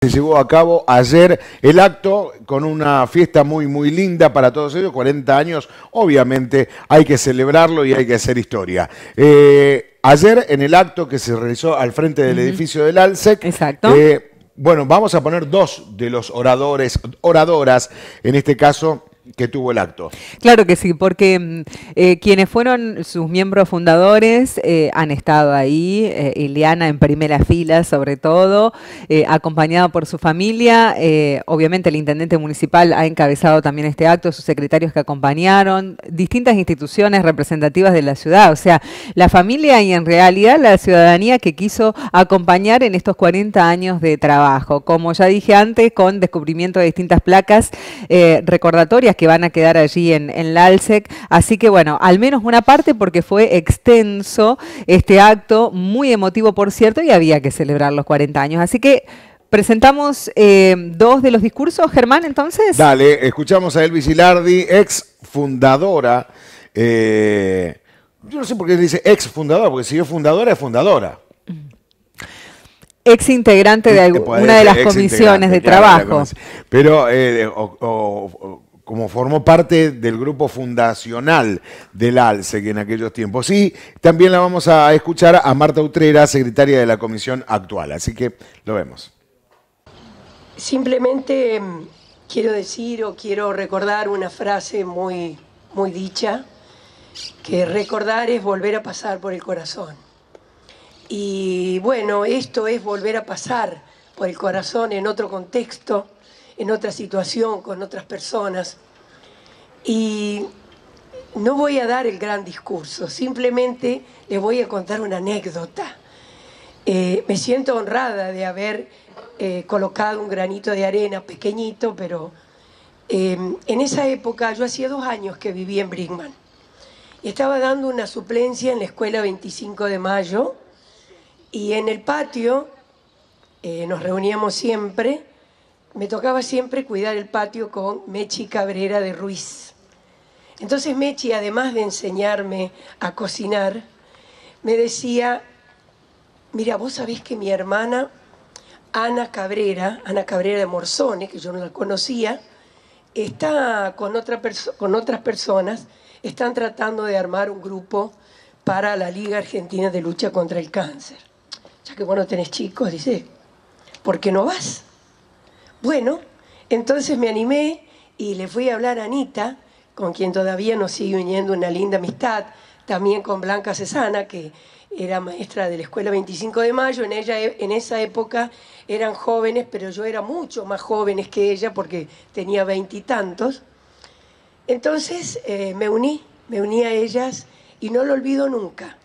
Se llevó a cabo ayer el acto con una fiesta muy muy linda para todos ellos, 40 años, obviamente hay que celebrarlo y hay que hacer historia. Eh, ayer en el acto que se realizó al frente del edificio del ALSEC, Exacto. eh, bueno, vamos a poner dos de los oradores, oradoras, en este caso, que tuvo el acto. Claro que sí, porque mm, eh, quienes fueron sus miembros fundadores eh, han estado ahí, eh, Ileana en primera fila sobre todo, eh, acompañada por su familia. obviamente el intendente municipal ha encabezado también este acto, sus secretarios que acompañaron, distintas instituciones representativas de la ciudad, o sea, la familia y en realidad la ciudadanía que quiso acompañar en estos 40 años de trabajo. Como ya dije antes, con descubrimiento de distintas placas recordatorias que van a quedar allí en, en la ALSEC. Así que bueno, al menos una parte porque fue extenso este acto, muy emotivo por cierto, y había que celebrar los 40 años. Así que presentamos eh, dos de los discursos, Germán, entonces. Dale, escuchamos a Elvis Hilardi, ex fundadora. eh, yo no sé por qué dice ex fundadora, porque si es fundadora, es fundadora. Ex integrante de Te algu- podés una de las comisiones de trabajo. Pero eh, o- como formó parte del grupo fundacional del ALSE que en aquellos tiempos. Y también la vamos a escuchar a Marta Utrera, secretaria de la comisión actual. Así que lo vemos. Simplemente mm, quiero decir o quiero recordar una frase muy, muy dicha, que recordar es volver a pasar por el corazón. Y bueno, esto es volver a pasar por el corazón en otro contexto, en otra situación, con otras personas. Y no voy a dar el gran discurso, simplemente les voy a contar una anécdota. Eh, me siento honrada de haber eh, colocado un granito de arena pequeñito, pero eh, en esa época yo hacía dos años que vivía en Brinkman estaba dando una suplencia en la escuela 25 de mayo y en el patio eh, nos reuníamos siempre, me tocaba siempre cuidar el patio con Mechi Cabrera de Ruiz. Entonces Mechi, además de enseñarme a cocinar, me decía, Mira, vos sabés que mi hermana Ana Cabrera, Ana Cabrera de Morzone, que yo no la conocía, está con, otra con otras personas, están tratando de armar un grupo para la Liga Argentina de Lucha contra el Cáncer. Ya que vos no tenés chicos, dice, ¿por qué no vas? Bueno, entonces me animé y le fui a hablar a Anita, con quien todavía nos sigue uniendo una linda amistad, también con Blanca Cesana, que era maestra de la Escuela 25 de Mayo. En, ella, en esa época eran jóvenes, pero yo era mucho más jóvenes que ella porque tenía veintitantos. Entonces eh, me uní, me uní a ellas y no lo olvido nunca.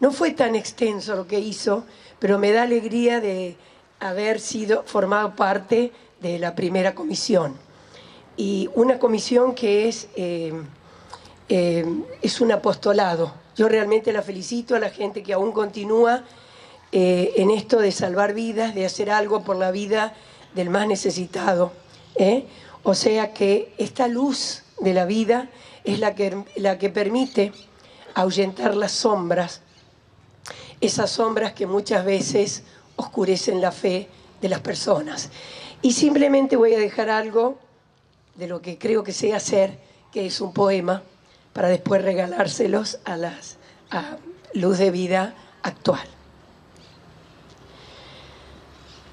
No fue tan extenso lo que hizo, pero me da alegría de haber sido formado parte de la primera comisión. Y una comisión que es, eh, eh, es un apostolado. Yo realmente la felicito a la gente que aún continúa eh, en esto de salvar vidas, de hacer algo por la vida del más necesitado. O sea que esta luz de la vida es la que, la que permite ahuyentar las sombras, esas sombras que muchas veces oscurecen la fe de las personas. Y simplemente voy a dejar algo de lo que creo que sé hacer, que es un poema, para después regalárselos a las a luz de vida actual.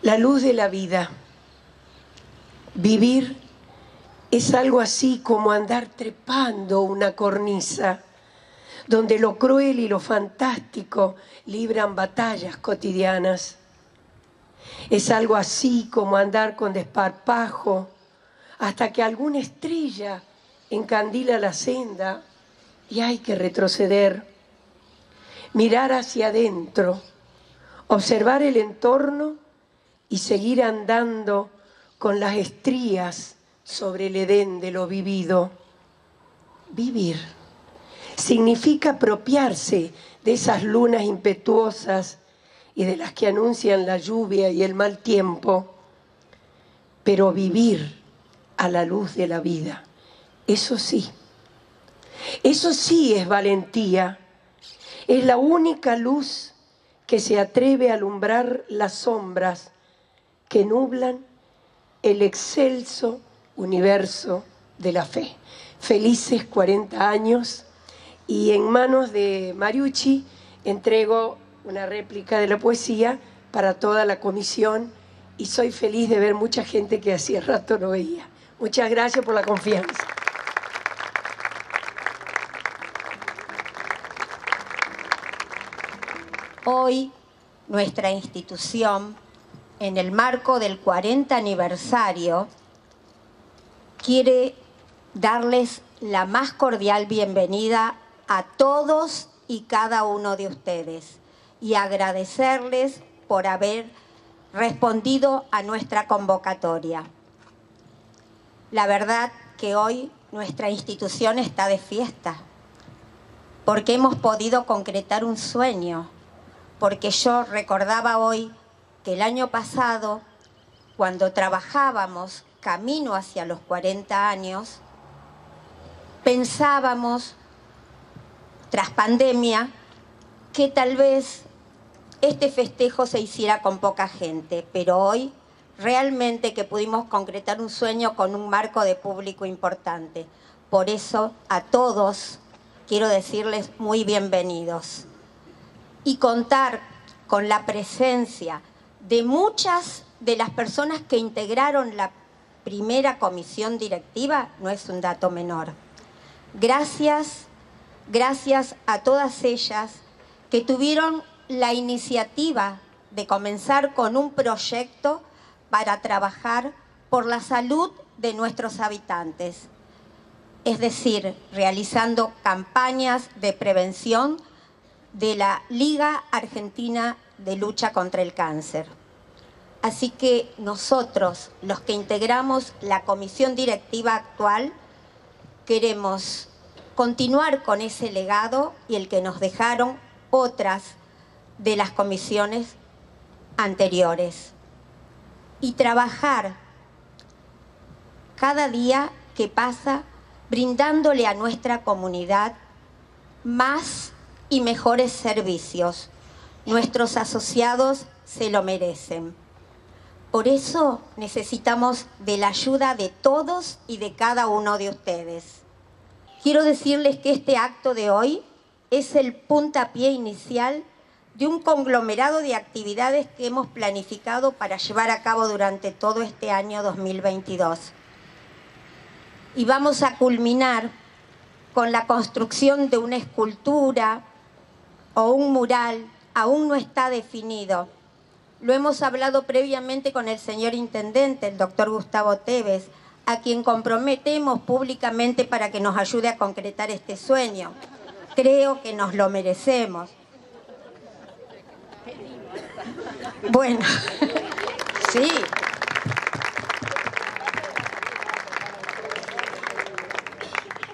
La luz de la vida. Vivir es algo así como andar trepando una cornisa, donde lo cruel y lo fantástico libran batallas cotidianas. Es algo así como andar con desparpajo hasta que alguna estrella encandila la senda y hay que retroceder, mirar hacia adentro, observar el entorno y seguir andando con las estrías sobre el edén de lo vivido. Vivir significa apropiarse de esas lunas impetuosas y de las que anuncian la lluvia y el mal tiempo, pero vivir a la luz de la vida. Eso sí, eso sí es valentía. Es la única luz que se atreve a alumbrar las sombras que nublan el excelso universo de la fe. Felices 40 años y en manos de Mariucci entrego una réplica de la poesía para toda la comisión y soy feliz de ver mucha gente que hacía rato no veía. Muchas gracias por la confianza. Hoy nuestra institución, en el marco del 40 aniversario, quiere darles la más cordial bienvenida a todos y cada uno de ustedes y agradecerles por haber respondido a nuestra convocatoria. La verdad que hoy nuestra institución está de fiesta porque hemos podido concretar un sueño porque yo recordaba hoy que el año pasado, cuando trabajábamos camino hacia los 40 años, pensábamos, tras pandemia, que tal vez este festejo se hiciera con poca gente, pero hoy realmente que pudimos concretar un sueño con un marco de público importante. Por eso a todos quiero decirles muy bienvenidos y contar con la presencia de muchas de las personas que integraron la primera comisión directiva no es un dato menor. Gracias, gracias a todas ellas que tuvieron la iniciativa de comenzar con un proyecto para trabajar por la salud de nuestros habitantes, es decir, realizando campañas de prevención de la Liga Argentina de Lucha contra el Cáncer. Así que nosotros, los que integramos la comisión directiva actual, queremos continuar con ese legado y el que nos dejaron otras de las comisiones anteriores. Y trabajar cada día que pasa brindándole a nuestra comunidad más y mejores servicios. Nuestros asociados se lo merecen. Por eso necesitamos de la ayuda de todos y de cada uno de ustedes. Quiero decirles que este acto de hoy es el puntapié inicial de un conglomerado de actividades que hemos planificado para llevar a cabo durante todo este año 2022. Y vamos a culminar con la construcción de una escultura, o un mural aún no está definido. Lo hemos hablado previamente con el señor intendente, el doctor Gustavo Tevez, a quien comprometemos públicamente para que nos ayude a concretar este sueño. Creo que nos lo merecemos. Bueno, sí.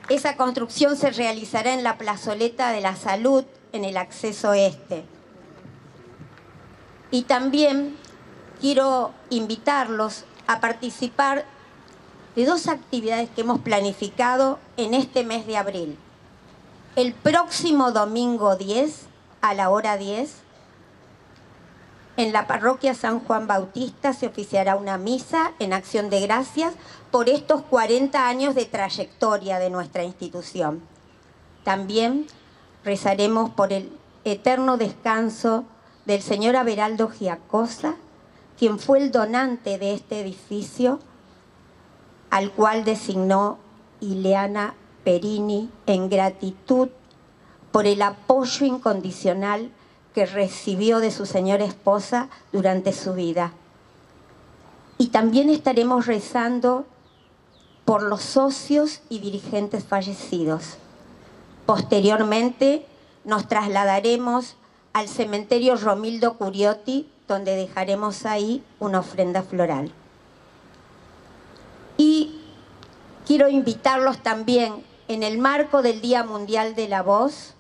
Esa construcción se realizará en la plazoleta de la salud en el acceso este. Y también quiero invitarlos a participar de dos actividades que hemos planificado en este mes de abril. El próximo domingo 10, a la hora 10, en la parroquia San Juan Bautista se oficiará una misa en acción de gracias por estos 40 años de trayectoria de nuestra institución. También rezaremos por el eterno descanso del señor Averaldo Giacosa, quien fue el donante de este edificio, al cual designó Ileana Perini en gratitud por el apoyo incondicional que recibió de su señora esposa durante su vida. Y también estaremos rezando por los socios y dirigentes fallecidos. Posteriormente nos trasladaremos al cementerio Romildo Curiotti, donde dejaremos ahí una ofrenda floral. Y quiero invitarlos también en el marco del Día Mundial de la Voz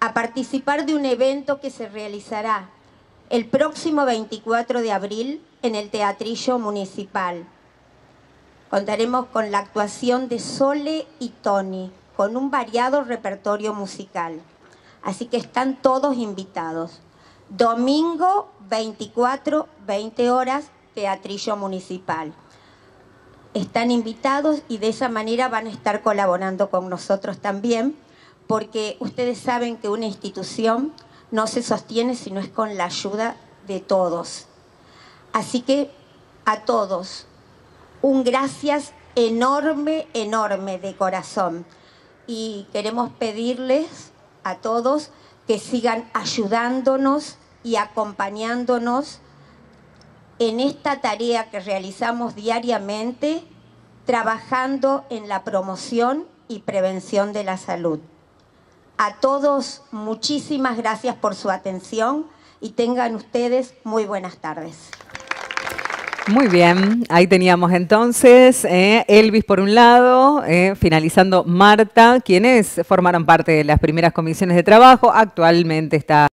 a participar de un evento que se realizará el próximo 24 de abril en el Teatrillo Municipal. Contaremos con la actuación de Sole y Tony, con un variado repertorio musical. Así que están todos invitados. Domingo 24, 20 horas, teatrillo municipal. Están invitados y de esa manera van a estar colaborando con nosotros también, porque ustedes saben que una institución no se sostiene si no es con la ayuda de todos. Así que a todos, un gracias enorme, enorme de corazón. Y queremos pedirles a todos que sigan ayudándonos y acompañándonos en esta tarea que realizamos diariamente, trabajando en la promoción y prevención de la salud. A todos, muchísimas gracias por su atención y tengan ustedes muy buenas tardes. Muy bien, ahí teníamos entonces eh, Elvis por un lado, eh, finalizando Marta, quienes formaron parte de las primeras comisiones de trabajo, actualmente está...